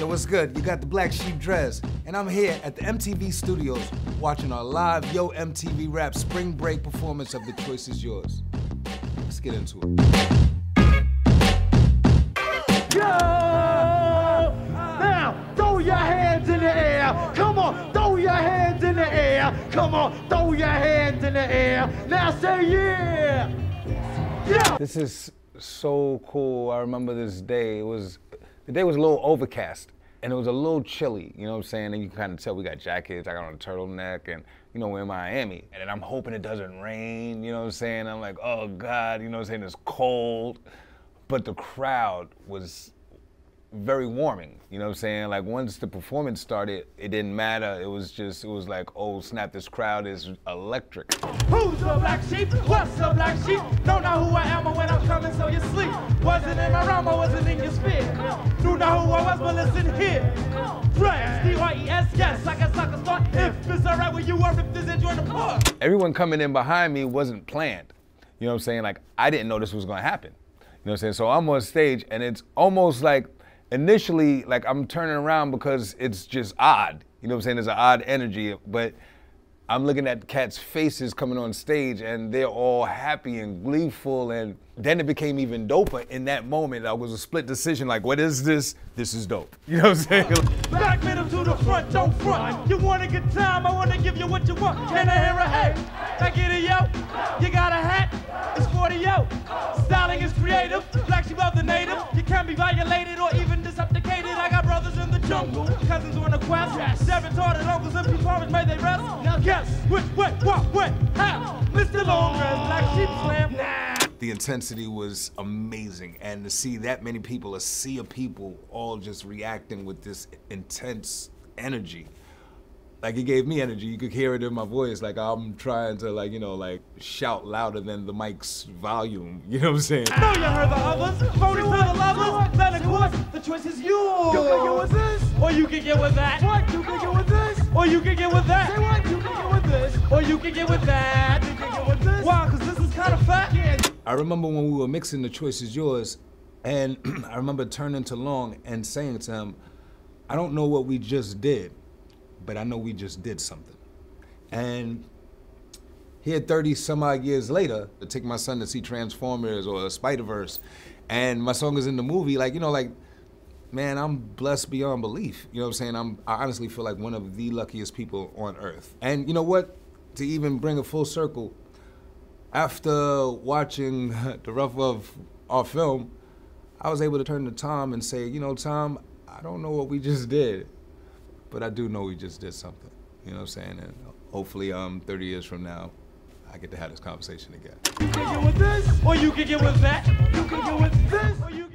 Yo, what's good? You got the Black Sheep Dres, and I'm here at the MTV studios watching our live Yo MTV Rap spring break performance of The Choice Is Yours. Let's get into it. Yo! Now, throw your hands in the air. Come on, throw your hands in the air. Come on, throw your hands in the air. Now say yeah. Yeah. This is so cool. I remember this day. It was the day was a little overcast and it was a little chilly, you know what I'm saying? And you can kind of tell we got jackets, I got on a turtleneck, and you know, we're in Miami. And I'm hoping it doesn't rain, you know what I'm saying? I'm like, oh God, you know what I'm saying? It's cold. But the crowd was very warming. You know what I'm saying? Like once the performance started, it didn't matter. It was just, it was like, oh snap, this crowd is electric. Who's the black sheep? What's the black sheep? Don't know who I am or when I'm coming, so you sleep. Wasn't in my realm, I wasn't in your sphere. Know who I was, but listen here. D-Y-E-S, yes. If it's alright with you or if this is part. Everyone coming in behind me wasn't planned. You know what I'm saying? Like I didn't know this was gonna happen. You know what I'm saying? So I'm on stage and it's almost like initially like I'm turning around because it's just odd. You know what I'm saying? There's an odd energy, but I'm looking at cats' faces coming on stage and they're all happy and gleeful and then it became even doper in that moment. I was a split decision like, what is this? This is dope. You know what I'm saying? Back middle to the front, don't front. You want a good time, I wanna give you what you want. Can I hear a hey? I get it, yo. You got a hat? It's 40, yo. Styling is creative. Black sheep the native. You can't be violated or even disapplicated. Jungle, cousins on the quest. Seven taught uncles and people may they rest. Now guess, what, what, what, what, how? Mr. Longres, Black Sheep Slam. Nah. the intensity was amazing and to see that many people a sea of people all just reacting with this intense energy like it gave me energy you could hear it in my voice like i'm trying to like you know like shout louder than the mic's volume you know what i'm saying I know you heard the others. Voted for the lovers. Then of course, the choice is yours. You can get with this. Or you can get with that. What? You can get with this. Or you can get with that. Say what? You can get with this. Or you can get with that. You can get with this. Why? Because this is kind of fat. Yeah. i remember when we were mixing the choice is yours and i remember turning to Lawnge and saying to him i don't know what we just did but i know we just did something and here 30 some odd years later to take my son to see transformers or spider-verse and my song is in the movie like you know like man i'm blessed beyond belief you know what i'm saying i'm i honestly feel like one of the luckiest people on earth and you know what to even bring a full circle after watching the rough of our film i was able to turn to tom and say you know tom i don't know what we just did but i do know we just did something you know what i'm saying and hopefully um 30 years from now i get to have this conversation again You can get with this. Or you can get with that. You can get with this. Or you